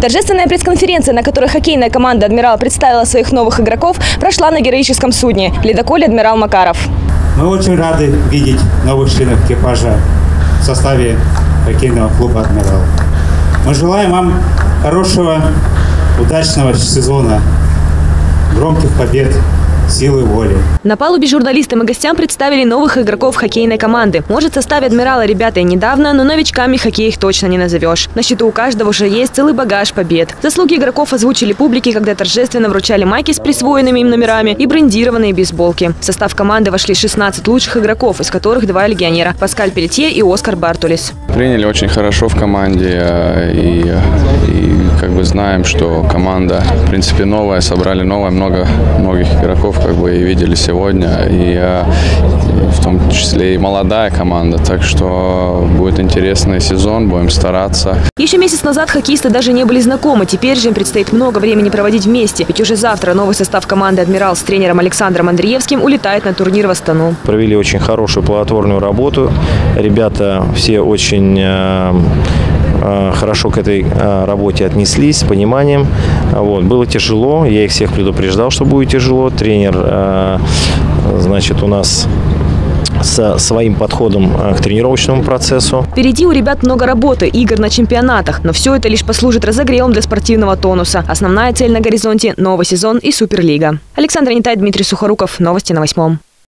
Торжественная пресс-конференция, на которой хоккейная команда «Адмирал» представила своих новых игроков, прошла на героическом судне ледоколе «Адмирал Макаров». Мы очень рады видеть новых членов экипажа в составе хоккейного клуба «Адмирал». Мы желаем вам хорошего, удачного сезона, громких побед, силы воли. На палубе журналистам и гостям представили новых игроков хоккейной команды. Может, в составе «Адмирала» ребята и недавно, но новичками хоккей их точно не назовешь. На счету у каждого уже есть целый багаж побед. Заслуги игроков озвучили публике, когда торжественно вручали майки с присвоенными им номерами и брендированные бейсболки. В состав команды вошли 16 лучших игроков, из которых два легионера – Паскаль Пелетье и Оскар Бартулис. Приняли очень хорошо в команде э, и, и как бы знаем, что команда в принципе новая, собрали новое, много многих игроков как бы и видели сегодня, и, в том числе и молодая команда, так что будет интересный сезон, будем стараться. Еще месяц назад хоккеисты даже не были знакомы, теперь же им предстоит много времени проводить вместе, ведь уже завтра новый состав команды «Адмирал» с тренером Александром Андреевским улетает на турнир в Астану. Провели очень хорошую плодотворную работу, ребята все очень э, хорошо к этой э, работе отнеслись с пониманием. Вот. Было тяжело, я их всех предупреждал, что будет тяжело. Тренер, э, значит, у нас со своим подходом э, к тренировочному процессу. Впереди у ребят много работы, игр на чемпионатах, но все это лишь послужит разогревом для спортивного тонуса. Основная цель на горизонте – новый сезон и Суперлига. Александр Нитай, Дмитрий Сухоруков. Новости на восьмом.